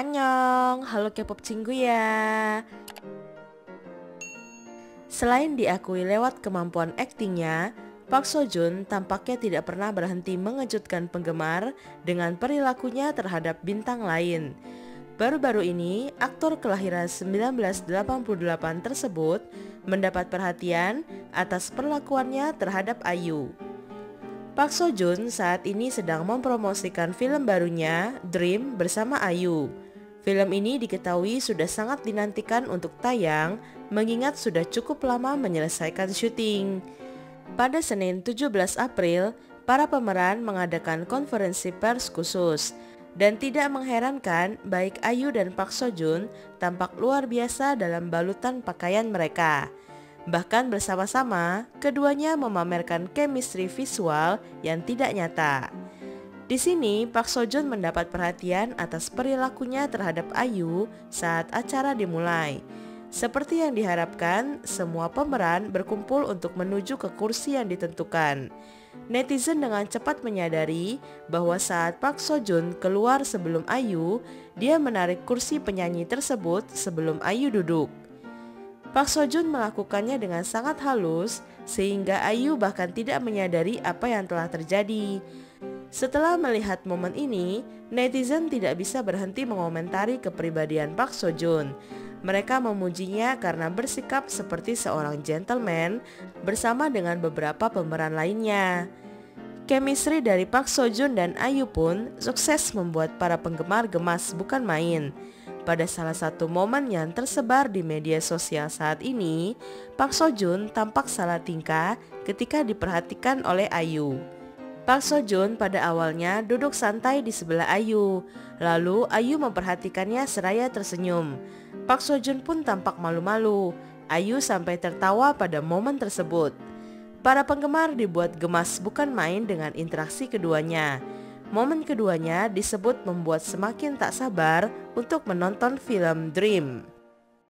Annyeong, halo K-pop ya Selain diakui lewat kemampuan aktingnya, Park Seo Joon tampaknya tidak pernah berhenti mengejutkan penggemar dengan perilakunya terhadap bintang lain. Baru-baru ini, aktor kelahiran 1988 tersebut mendapat perhatian atas perlakuannya terhadap Ayu. Park Seo Joon saat ini sedang mempromosikan film barunya Dream bersama Ayu. Film ini diketahui sudah sangat dinantikan untuk tayang mengingat sudah cukup lama menyelesaikan syuting. Pada Senin 17 April, para pemeran mengadakan konferensi pers khusus dan tidak mengherankan baik Ayu dan Park Seo Joon tampak luar biasa dalam balutan pakaian mereka. Bahkan bersama-sama, keduanya memamerkan chemistry visual yang tidak nyata. Di sini, Park Seo Joon mendapat perhatian atas perilakunya terhadap Ayu saat acara dimulai. Seperti yang diharapkan, semua pemeran berkumpul untuk menuju ke kursi yang ditentukan. Netizen dengan cepat menyadari bahwa saat Park Seo Joon keluar sebelum Ayu, dia menarik kursi penyanyi tersebut sebelum Ayu duduk. Park Seo Joon melakukannya dengan sangat halus sehingga Ayu bahkan tidak menyadari apa yang telah terjadi. Setelah melihat momen ini, netizen tidak bisa berhenti mengomentari kepribadian Park Seo Joon. Mereka memujinya karena bersikap seperti seorang gentleman bersama dengan beberapa pemeran lainnya. Chemistry dari Park Seo Joon dan Ayu pun sukses membuat para penggemar gemas bukan main. Pada salah satu momen yang tersebar di media sosial saat ini, Park Seo Joon tampak salah tingkah ketika diperhatikan oleh Ayu. Park Seo Joon pada awalnya duduk santai di sebelah Ayu. Lalu Ayu memperhatikannya seraya tersenyum. Park Seo Joon pun tampak malu-malu. Ayu sampai tertawa pada momen tersebut. Para penggemar dibuat gemas bukan main dengan interaksi keduanya. Momen keduanya disebut membuat semakin tak sabar untuk menonton film Dream.